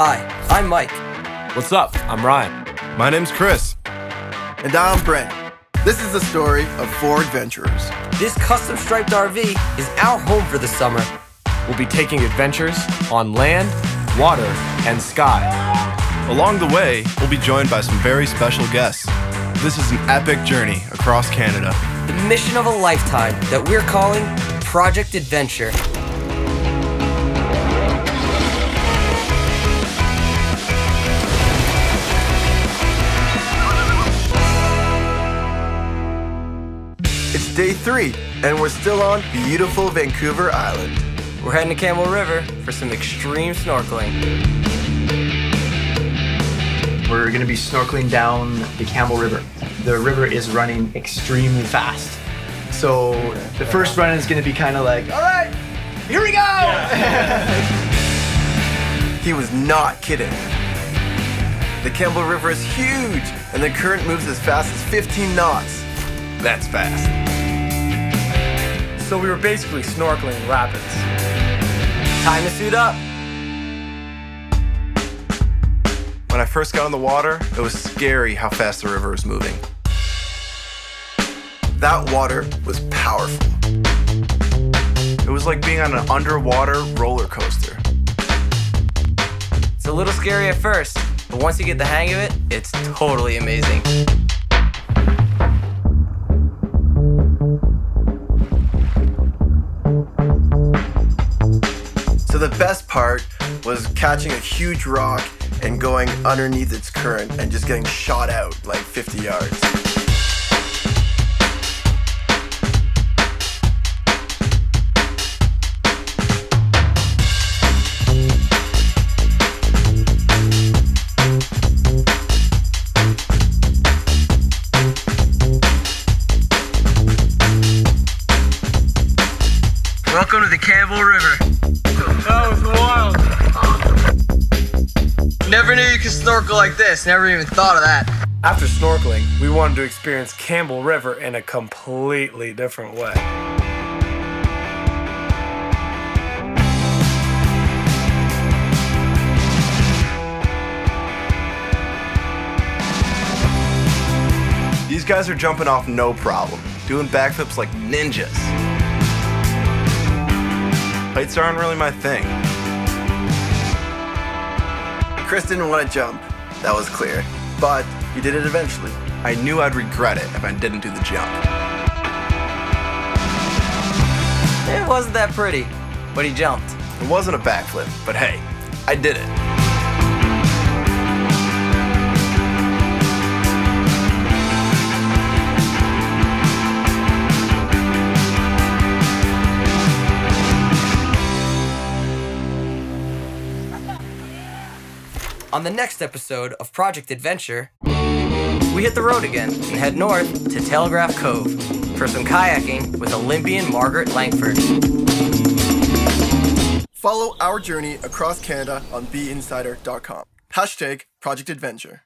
Hi, I'm Mike. What's up? I'm Ryan. My name's Chris. And I'm Brent. This is the story of four adventurers. This custom striped RV is our home for the summer. We'll be taking adventures on land, water, and sky. Along the way, we'll be joined by some very special guests. This is an epic journey across Canada. The mission of a lifetime that we're calling Project Adventure. Day three, and we're still on beautiful Vancouver Island. We're heading to Campbell River for some extreme snorkeling. We're going to be snorkeling down the Campbell River. The river is running extremely fast. So the first run is going to be kind of like, all right, here we go. He was not kidding. The Campbell River is huge, and the current moves as fast as 15 knots. That's fast. So we were basically snorkeling in rapids. Time to suit up. When I first got in the water, it was scary how fast the river was moving. That water was powerful. It was like being on an underwater roller coaster. It's a little scary at first, but once you get the hang of it, it's totally amazing. So the best part was catching a huge rock and going underneath its current and just getting shot out like 50 yards. Welcome to the Campbell River. That was wild. Never knew you could snorkel like this. Never even thought of that. After snorkeling, we wanted to experience Campbell River in a completely different way. These guys are jumping off no problem, doing backflips like ninjas. Heights aren't really my thing. Chris didn't want to jump, that was clear, but he did it eventually. I knew I'd regret it if I didn't do the jump. It wasn't that pretty, but he jumped. It wasn't a backflip, but hey, I did it. On the next episode of Project Adventure, we hit the road again and head north to Telegraph Cove for some kayaking with Olympian Margaret Langford. Follow our journey across Canada on BeInsider.com. Hashtag Project Adventure.